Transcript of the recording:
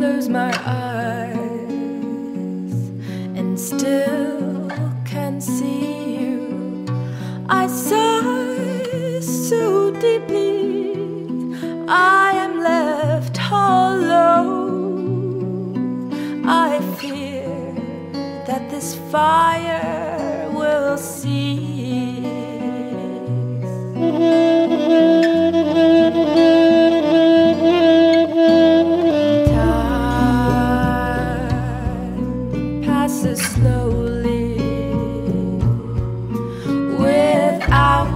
close my eyes and still can see you. I sigh so deeply, I am left hollow. I fear that this fire will see. passes slowly.